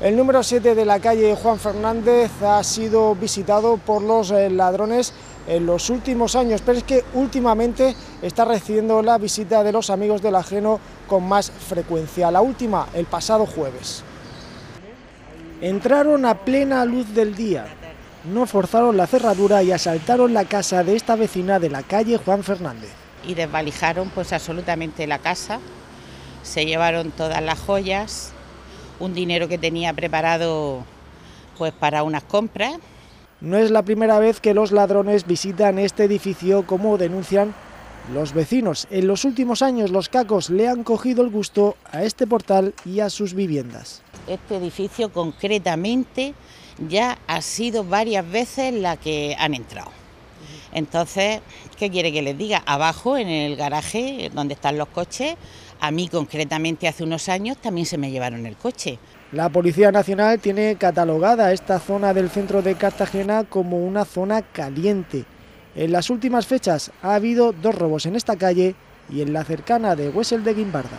El número 7 de la calle Juan Fernández ha sido visitado por los eh, ladrones en los últimos años, pero es que últimamente está recibiendo la visita de los amigos del ajeno con más frecuencia. La última, el pasado jueves. Entraron a plena luz del día, no forzaron la cerradura y asaltaron la casa de esta vecina de la calle Juan Fernández. Y desvalijaron pues absolutamente la casa, se llevaron todas las joyas, un dinero que tenía preparado pues para unas compras. No es la primera vez que los ladrones visitan este edificio como denuncian los vecinos. En los últimos años los cacos le han cogido el gusto a este portal y a sus viviendas. Este edificio concretamente ya ha sido varias veces la que han entrado. Entonces, ¿qué quiere que les diga? Abajo, en el garaje donde están los coches, a mí concretamente hace unos años también se me llevaron el coche. La Policía Nacional tiene catalogada esta zona del centro de Cartagena como una zona caliente. En las últimas fechas ha habido dos robos en esta calle y en la cercana de Huesel de Guimbarda.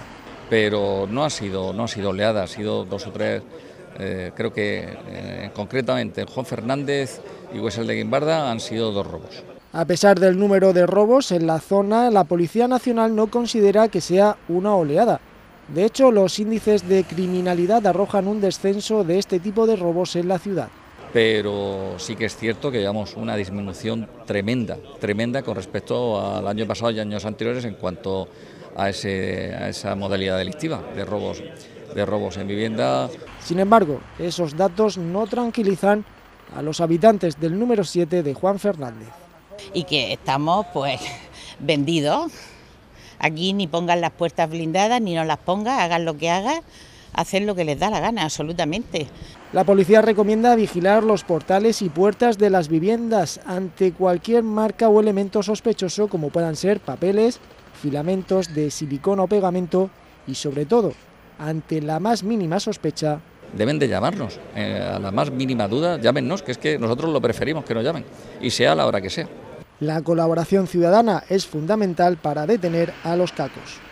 Pero no ha sido, no ha sido oleada, ha sido dos o tres, eh, creo que eh, concretamente Juan Fernández y Huesel de Guimbarda han sido dos robos. A pesar del número de robos en la zona, la Policía Nacional no considera que sea una oleada. De hecho, los índices de criminalidad arrojan un descenso de este tipo de robos en la ciudad. Pero sí que es cierto que llevamos una disminución tremenda, tremenda con respecto al año pasado y años anteriores en cuanto a, esa modalidad delictiva de robos, de robos en vivienda. Sin embargo, esos datos no tranquilizan a los habitantes del número 7 de Juan Fernández y que estamos pues vendidos. Aquí ni pongan las puertas blindadas, ni no las pongan, hagan lo que hagan, hacen lo que les da la gana, absolutamente. La policía recomienda vigilar los portales y puertas de las viviendas ante cualquier marca o elemento sospechoso como puedan ser papeles, filamentos de silicona o pegamento y sobre todo, ante la más mínima sospecha, deben de llamarnos. Eh, a la más mínima duda, llámenos, que es que nosotros lo preferimos que nos llamen, y sea a la hora que sea. La colaboración ciudadana es fundamental para detener a los cacos.